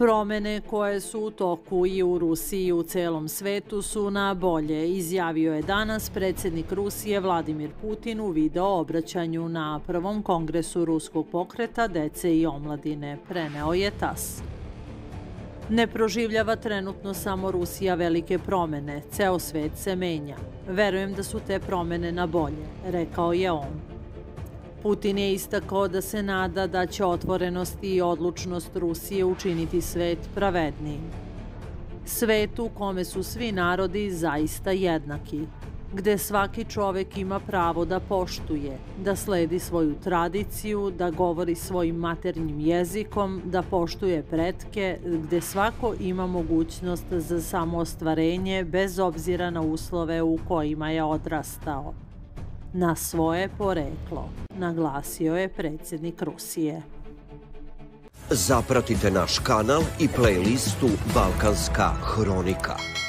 Promene koje su u toku i u Rusiji i u celom svetu su na bolje, izjavio je danas predsednik Rusije Vladimir Putin u video obraćanju na prvom kongresu Ruskog pokreta dece i omladine, preneo je TAS. Ne proživljava trenutno samo Rusija velike promene, ceo svet se menja. Verujem da su te promene na bolje, rekao je on. Putin je istakao da se nada da će otvorenost i odlučnost Rusije učiniti svet pravednijim. Svet u kome su svi narodi zaista jednaki, gde svaki čovek ima pravo da poštuje, da sledi svoju tradiciju, da govori svojim maternjim jezikom, da poštuje pretke, gde svako ima mogućnost za samoostvarenje bez obzira na uslove u kojima je odrastao na svoje poreklo, naglasio je predsjednik Rusije. Zapratite naš kanal i playlistu Balkanska hronika.